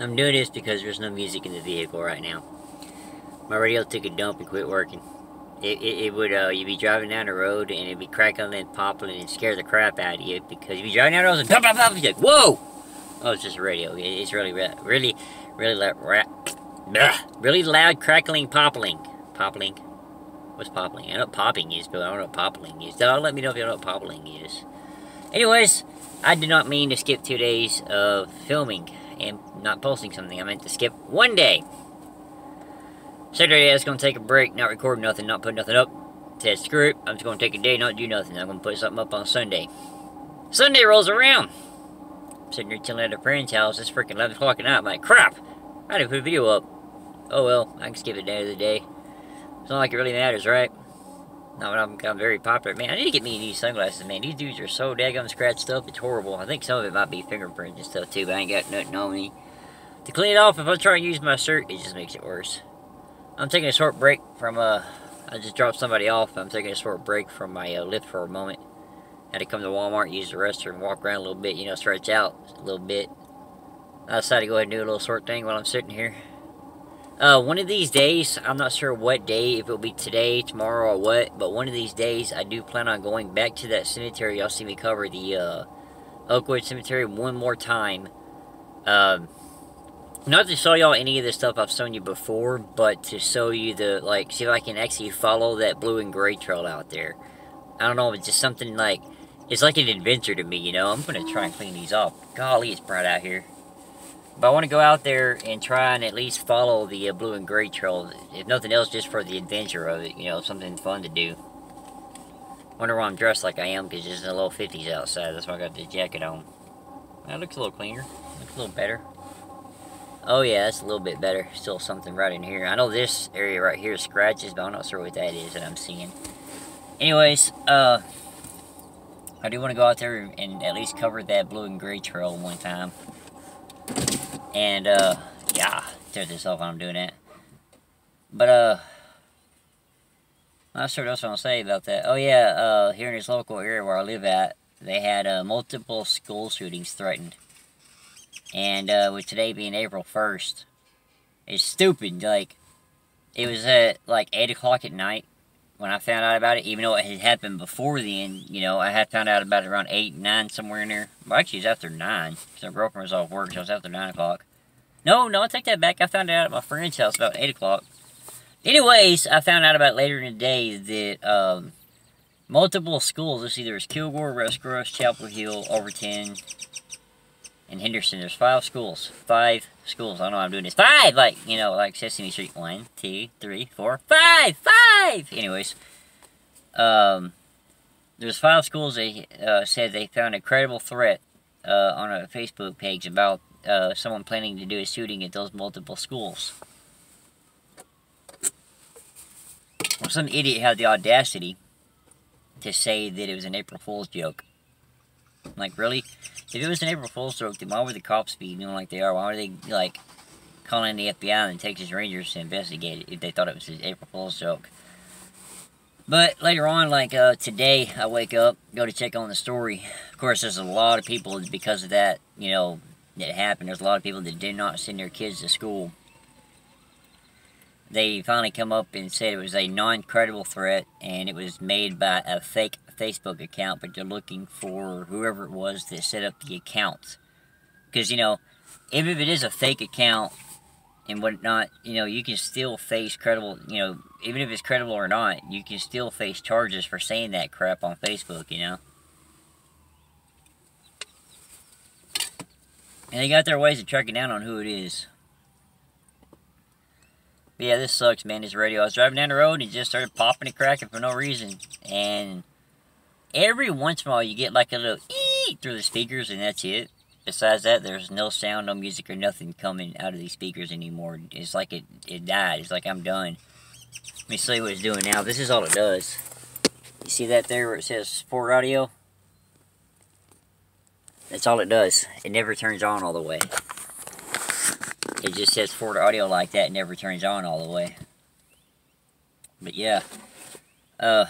I'm doing this because there's no music in the vehicle right now. My radio took a dump and quit working. It, it, it would, uh, you'd be driving down the road and it'd be crackling and popping and scare the crap out of you because you'd be driving down the road and pop, pop, pop, you're like, whoa! Oh, it's just radio. It's really, really, really, really loud crackling, popping. Popping. What's popping? I know what popping is, but I don't know what popping is. Don't let me know if you know what popping is. Anyways, I did not mean to skip two days of filming and not posting something. I meant to skip one day. Saturday I was going to take a break, not record nothing, not put nothing up. Said, screw it, I'm just going to take a day, not do nothing. I'm going to put something up on Sunday. Sunday rolls around. I'm sitting here chilling at a friend's house. It's freaking 11 o'clock at night. I'm like, crap, I didn't put a video up. Oh well, I can skip it day of the day. It's not like it really matters, right? When I'm, I'm very popular. Man, I need to get me new sunglasses, man. These dudes are so daggone scratched up, it's horrible. I think some of it might be fingerprints and stuff too, but I ain't got nothing on me. To clean it off, if I try and use my shirt, it just makes it worse. I'm taking a short break from, uh, I just dropped somebody off. I'm taking a short break from my uh, Lyft for a moment. Had to come to Walmart, use the restroom, walk around a little bit, you know, stretch out a little bit. I decided to go ahead and do a little short thing while I'm sitting here. Uh, one of these days, I'm not sure what day, if it'll be today, tomorrow, or what, but one of these days, I do plan on going back to that cemetery. Y'all see me cover the uh, Oakwood Cemetery one more time. Um, not to show y'all any of the stuff I've shown you before, but to show you the, like, see if I can actually follow that blue and gray trail out there. I don't know, it's just something like, it's like an adventure to me, you know? I'm going to try and clean these off. Golly, it's bright out here. But I want to go out there and try and at least follow the uh, blue and gray trail. If nothing else, just for the adventure of it. You know, something fun to do. Wonder why I'm dressed like I am, because it's in the little 50s outside. That's why I got this jacket on. That looks a little cleaner. Looks a little better. Oh yeah, that's a little bit better. Still something right in here. I know this area right here scratches, but I'm not sure what that is that I'm seeing. Anyways, uh, I do want to go out there and at least cover that blue and gray trail one time. And, uh, yeah, tear this off while I'm doing that. But, uh, not sure what else I want to say about that. Oh, yeah, uh, here in this local area where I live at, they had, uh, multiple school shootings threatened. And, uh, with today being April 1st, it's stupid, like, it was at, like, 8 o'clock at night when I found out about it, even though it had happened before then, you know, I had found out about it around 8, 9, somewhere in there. Well, actually, it was after 9, because my girlfriend was off work, so it was after 9 o'clock. No, no, I take that back. I found out at my friend's house about 8 o'clock. Anyways, I found out about later in the day that um, multiple schools, let's see, there was Kilgore, Rescross, Chapel Hill, Overton, and Henderson. There's five schools. Five schools. I don't know I'm doing this. Five! Like, you know, like Sesame Street. One, two, three, four, five! Five! Anyways, um, there's five schools they uh, said they found a credible threat uh, on a Facebook page about uh, someone planning to do a shooting at those multiple schools. Well, some idiot had the audacity to say that it was an April Fool's joke. Like, really? If it was an April Fool's joke, then why would the cops be doing like they are? Why were they, like, calling the FBI and Texas Rangers to investigate it if they thought it was an April Fool's joke? But later on, like uh, today, I wake up, go to check on the story. Of course, there's a lot of people because of that, you know, that happened. There's a lot of people that did not send their kids to school. They finally come up and said it was a non-credible threat and it was made by a fake Facebook account, but they're looking for whoever it was that set up the account. Because, you know, even if it is a fake account and whatnot, you know, you can still face credible, you know, even if it's credible or not, you can still face charges for saying that crap on Facebook, you know. And they got their ways of tracking down on who it is. But yeah, this sucks, man, this radio. I was driving down the road and it just started popping and cracking for no reason. And every once in a while you get like a little ee through the speakers and that's it. Besides that, there's no sound, no music, or nothing coming out of these speakers anymore. It's like it, it died. It's like I'm done. Let me see what it's doing now. This is all it does. You see that there where it says Ford Audio? That's all it does. It never turns on all the way. It just says Ford Audio like that. It never turns on all the way. But yeah. Uh,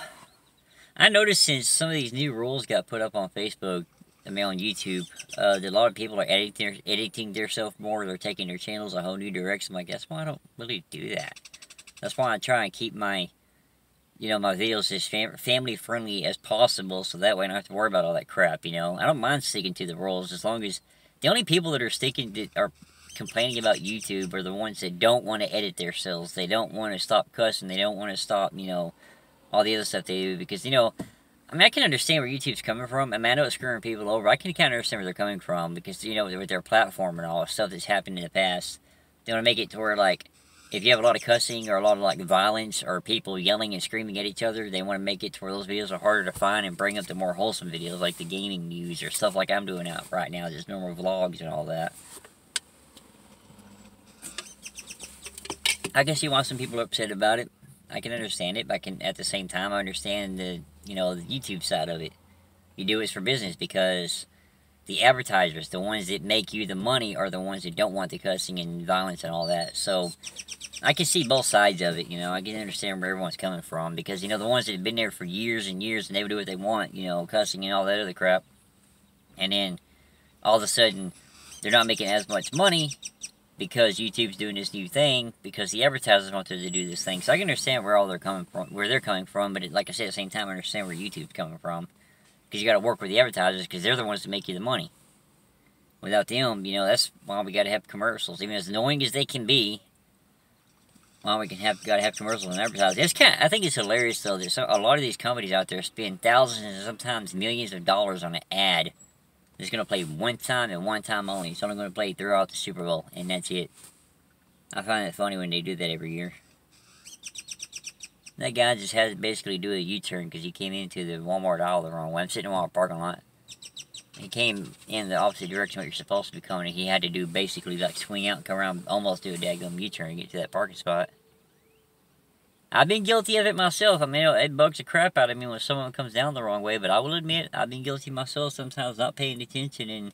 I noticed since some of these new rules got put up on Facebook I mean, on YouTube, uh, a lot of people are editing their, editing themselves more. They're taking their channels a whole new direction. I'm Like, that's why I don't really do that. That's why I try and keep my, you know, my videos as fam family friendly as possible. So that way I don't have to worry about all that crap, you know. I don't mind sticking to the rules as long as the only people that are sticking to, are complaining about YouTube are the ones that don't want to edit themselves. They don't want to stop cussing. They don't want to stop, you know, all the other stuff they do. Because, you know, I mean, I can understand where YouTube's coming from. I mean, I know it's screwing people over. I can kind of understand where they're coming from. Because, you know, with their platform and all the stuff that's happened in the past. They want to make it to where, like, if you have a lot of cussing or a lot of, like, violence or people yelling and screaming at each other, they want to make it to where those videos are harder to find and bring up the more wholesome videos, like the gaming news or stuff like I'm doing out right now, just normal vlogs and all that. I guess you want some people upset about it. I can understand it, but I can at the same time I understand the you know the YouTube side of it. You do it for business because the advertisers, the ones that make you the money, are the ones that don't want the cussing and violence and all that. So I can see both sides of it. You know, I can understand where everyone's coming from because you know the ones that have been there for years and years and they do what they want. You know, cussing and all that other crap, and then all of a sudden they're not making as much money because YouTube's doing this new thing because the advertisers wanted to do this thing. So I can understand where all they're coming from, where they're coming from, but it, like I said, at the same time, I understand where YouTube's coming from because you got to work with the advertisers because they're the ones that make you the money. Without them, you know, that's why we got to have commercials, even as annoying as they can be. Well, we can have got to have commercials and advertising. It's kind. Of, I think it's hilarious though that a lot of these companies out there spend thousands and sometimes millions of dollars on an ad it's going to play one time and one time only. It's only going to play throughout the Super Bowl, and that's it. I find it funny when they do that every year. That guy just had to basically do a U-turn because he came into the Walmart aisle the wrong way. I'm sitting in a parking lot. He came in the opposite direction what you're supposed to be coming, and he had to do basically like swing out and come around, almost do a daggum U-turn and get to that parking spot. I've been guilty of it myself. I mean, it bugs the crap out of me when someone comes down the wrong way, but I will admit, I've been guilty myself sometimes not paying attention and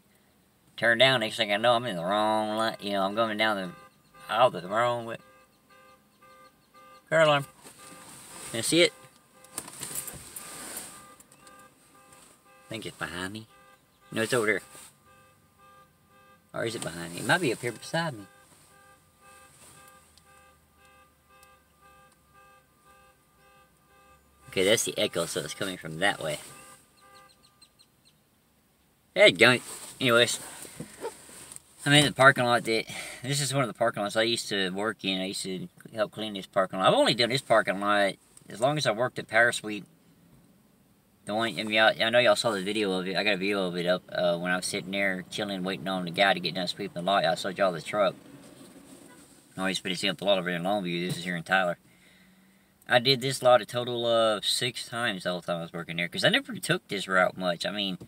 turn down. Next thing I know, I'm in the wrong line. You know, I'm going down the aisle the wrong way. Car alarm. Can you see it? I think it's behind me. No, it's over there. Or is it behind me? It might be up here beside me. Okay, that's the echo, so it's coming from that way. Hey, don't. Anyways, I'm in the parking lot that, this is one of the parking lots I used to work in. I used to help clean this parking lot. I've only done this parking lot as long as I worked at Power Suite. The one, I mean, I, know y'all saw the video of it. I got a video of it up uh, when I was sitting there chilling, waiting on the guy to get done sweeping the lot. I saw y'all the truck. I always put it up the lot over in Longview. This is here in Tyler. I did this lot a total of six times the whole time I was working there. Because I never took this route much. I mean,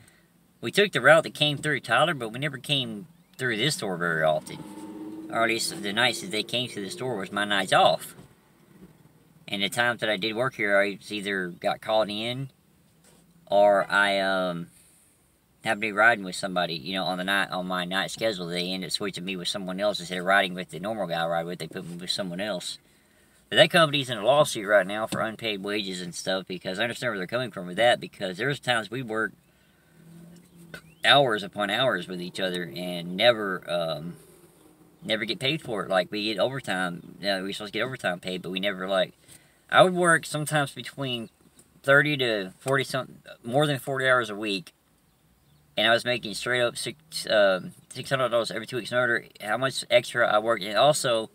we took the route that came through Tyler, but we never came through this store very often. Or at least the nights that they came to the store was my nights off. And the times that I did work here, I either got called in or I um, happened to be riding with somebody, you know, on the night on my night schedule. They ended up switching me with someone else instead of riding with the normal guy I ride with. They put me with someone else. That company's in a lawsuit right now for unpaid wages and stuff because I understand where they're coming from with that because there's times we work hours upon hours with each other and never um, never get paid for it. Like we get overtime, you know, we're supposed to get overtime paid, but we never like. I would work sometimes between thirty to forty some more than forty hours a week, and I was making straight up six um, six hundred dollars every two weeks. In order how much extra I worked, and also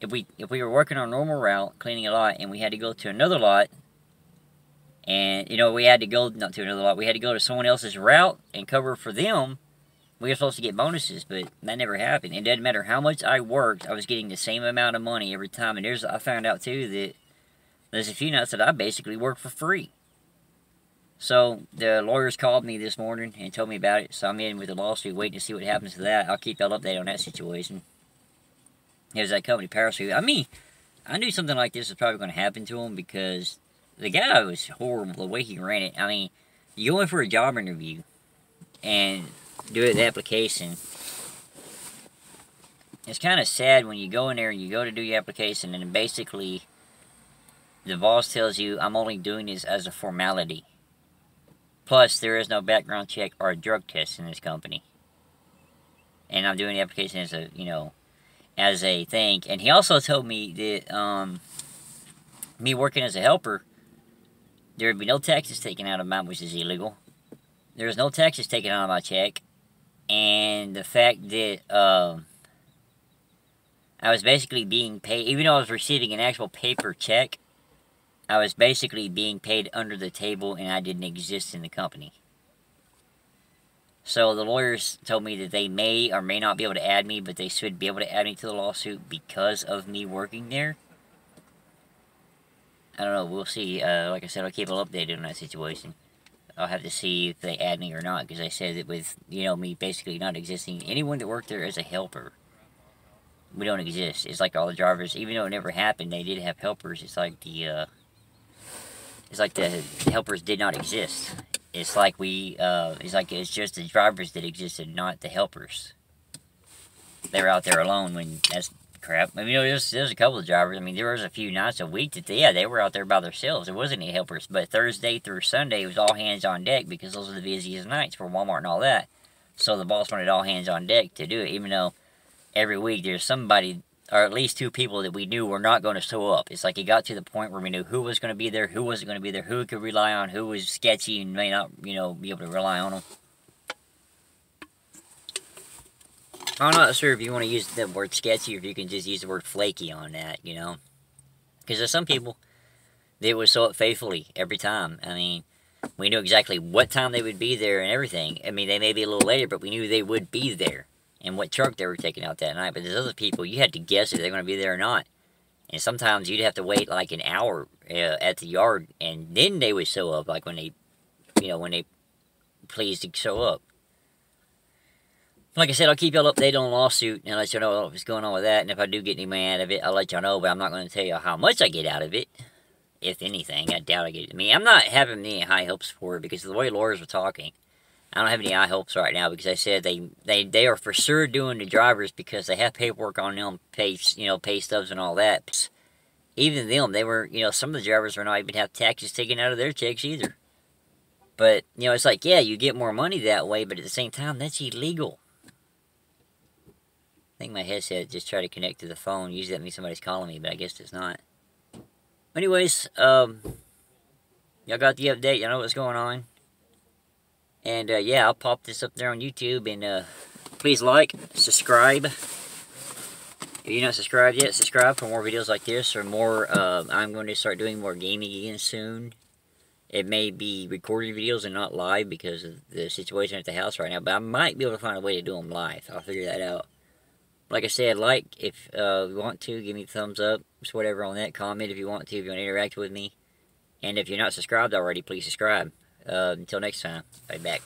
if we if we were working on a normal route, cleaning a lot, and we had to go to another lot, and you know we had to go not to another lot, we had to go to someone else's route and cover for them. We were supposed to get bonuses, but that never happened. It didn't matter how much I worked, I was getting the same amount of money every time. And there's I found out too that there's a few nights that I basically work for free. So the lawyers called me this morning and told me about it. So I'm in with the lawsuit, waiting to see what happens to that. I'll keep y'all updated on that situation. Here's that company, Parachute. I mean, I knew something like this was probably going to happen to him because the guy was horrible the way he ran it. I mean, you go in for a job interview and do the application. It's kind of sad when you go in there and you go to do your application and basically the boss tells you, I'm only doing this as a formality. Plus, there is no background check or drug test in this company. And I'm doing the application as a, you know, as a thing. And he also told me that, um, me working as a helper, there would be no taxes taken out of mine, which is illegal. There was no taxes taken out of my check. And the fact that, um, I was basically being paid, even though I was receiving an actual paper check, I was basically being paid under the table and I didn't exist in the company. So the lawyers told me that they may or may not be able to add me, but they should be able to add me to the lawsuit because of me working there. I don't know, we'll see. Uh, like I said, I'll keep them updated on that situation. I'll have to see if they add me or not, because I said that with, you know, me basically not existing, anyone that worked there as a helper, we don't exist. It's like all the drivers, even though it never happened, they did have helpers. It's like the, uh, it's like the helpers did not exist. It's like we, uh, it's like it's just the drivers that existed, not the helpers. They were out there alone when that's crap. I mean, you know, there's, there's a couple of drivers. I mean, there was a few nights a week that, they, yeah, they were out there by themselves. There wasn't any helpers. But Thursday through Sunday, it was all hands on deck because those are the busiest nights for Walmart and all that. So the boss wanted all hands on deck to do it, even though every week there's somebody or at least two people that we knew were not going to show up. It's like it got to the point where we knew who was going to be there, who wasn't going to be there, who we could rely on, who was sketchy and may not, you know, be able to rely on them. I'm not sure if you want to use the word sketchy or if you can just use the word flaky on that, you know. Because there's some people that would show up faithfully every time. I mean, we knew exactly what time they would be there and everything. I mean, they may be a little later, but we knew they would be there and what truck they were taking out that night. But there's other people, you had to guess if they're going to be there or not. And sometimes you'd have to wait like an hour uh, at the yard, and then they would show up, like when they, you know, when they pleased to show up. Like I said, I'll keep y'all updated on lawsuit and let you know what's going on with that. And if I do get any money out of it, I'll let y'all know. But I'm not going to tell you how much I get out of it. If anything, I doubt I get it. I mean, I'm not having any high hopes for it because the way lawyers were talking. I don't have any eye hopes right now because I said they, they, they are for sure doing the drivers because they have paperwork on them, pay, you know, pay stubs and all that. Even them, they were, you know, some of the drivers were not even have taxes taken out of their checks either. But, you know, it's like, yeah, you get more money that way, but at the same time, that's illegal. I think my headset just tried to connect to the phone. Usually that means somebody's calling me, but I guess it's not. Anyways, um, y'all got the update. Y'all know what's going on. And uh, yeah, I'll pop this up there on YouTube. And uh, please like, subscribe. If you're not subscribed yet, subscribe for more videos like this. Or more, uh, I'm going to start doing more gaming again soon. It may be recorded videos and not live because of the situation at the house right now. But I might be able to find a way to do them live. I'll figure that out. Like I said, like if uh, you want to, give me a thumbs up. Whatever on that. Comment if you want to, if you want to interact with me. And if you're not subscribed already, please subscribe. Uh, until next time, right back.